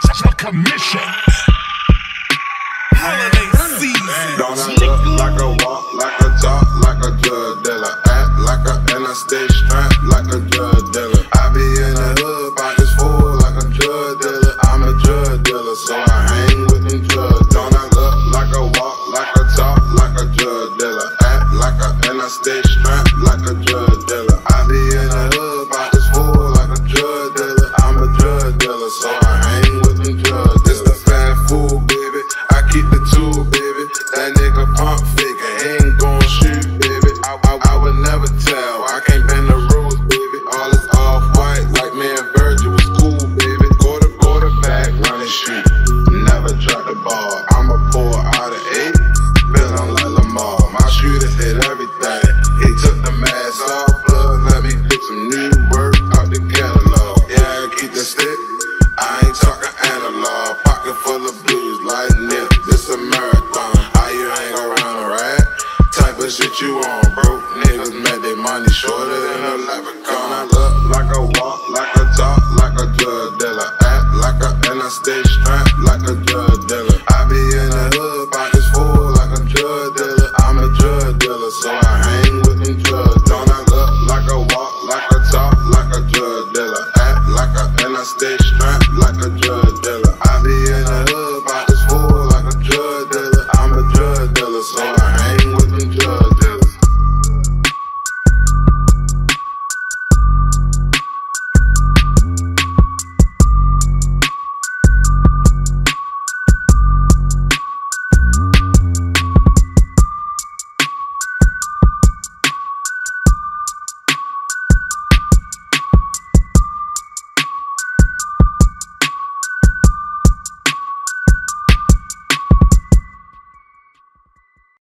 the commission. Holiday season. Don't I look like a walk, like a talk, like a drug dealer? Act like a anesthesia. I ain't talking analog. Pocket full of blues, like nip. This a marathon. How you hang around, run a ride. Type of shit you on, broke niggas made their money shorter than a leprechaun. I look like a walk, like a talk, like a drug dealer. Act like a and I stay strapped like a drug dealer. I be in the hood, pockets full like a drug dealer. I'm a drug dealer, so I hang with them drugs. Don't I look like a walk, like a talk, like a drug dealer? Act like a and I stay strapped like a drug dealer.